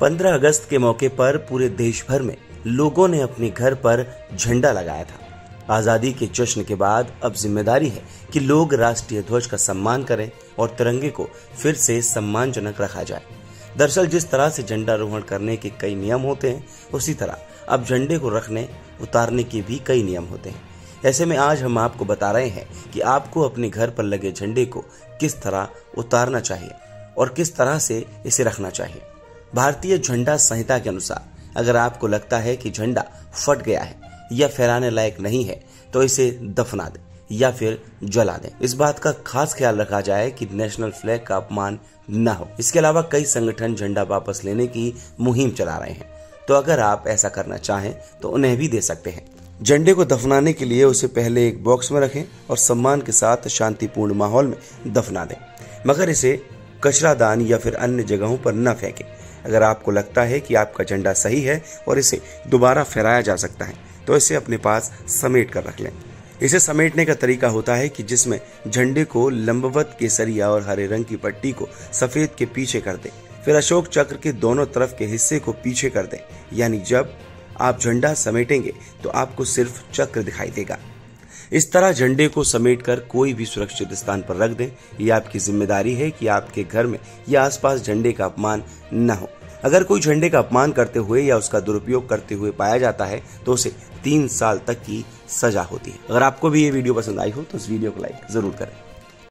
15 अगस्त के मौके पर पूरे देश भर में लोगों ने अपने घर पर झंडा लगाया था। आज़ादी के जश्न के बाद अब ज़िम्मेदारी है कि लोग राष्ट्रीय ध्वज का सम्मान करें और तिरंगे को फिर से सम्मानजनक रखा जाए। दरअसल जिस तरह से झंडारोहण करने के कई नियम होते हैं, उसी तरह अब झंडे को रखने, उतारने के भी कई नियम होते हैं। ऐसे में आज हम आपको बता रहे हैं कि आपको अपने घर पर लगे झंडे को किस तरह उतारना चाहिए और किस तरह से इसे रखना चाहिए। भारतीय झंडा संहिता के अनुसार, अगर आपको लगता है कि झंडा फट गया है या फहराने लायक नहीं है तो इसे दफना दें या फिर जला दें। इस बात का खास ख्याल रखा जाए कि नेशनल फ्लैग का अपमान न हो। इसके अलावा कई संगठन झंडा वापस लेने की मुहिम चला रहे हैं। तो अगर आप ऐसा करना चाहें तो उन्हें भी दे सकते हैं। झंडे को दफनाने के लिए उसे पहले एक बॉक्स में रखें और सम्मान के साथ शांतिपूर्ण माहौल में दफना दें। मगर इसे कचरादान या फिर अन्य जगहों पर न फेंकें। अगर आपको लगता है कि आपका झंडा सही है और इसे दोबारा फहराया जा सकता है तो इसे अपने पास समेट कर रख लें। इसे समेटने का तरीका होता है कि जिसमें झंडे को लंबवत केसरिया और हरे रंग की पट्टी को सफ़ेद के पीछे कर दें। फिर अशोक चक्र के दोनों तरफ़ के हिस्से को पीछे कर दें। यानी जब आप झंडा समेटेंगे तो आपको सिर्फ़ चक्र दिखाई देगा। इस तरह झंडे को समेट कर कोई भी सुरक्षित स्थान पर रख दें। ये आपकी ज़िम्मेदारी है कि आपके घर में या आसपास झंडे का अपमान न हो। अगर कोई झंडे का अपमान करते हुए या उसका दुरुपयोग करते हुए पाया जाता है तो उसे तीन साल तक की सजा होती है। अगर आपको भी ये वीडियो पसंद आई हो तो इस वीडियो को लाइक ज़रूर करें।